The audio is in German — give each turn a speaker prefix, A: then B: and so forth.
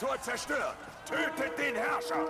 A: Tor zerstört. Tötet den Herrscher!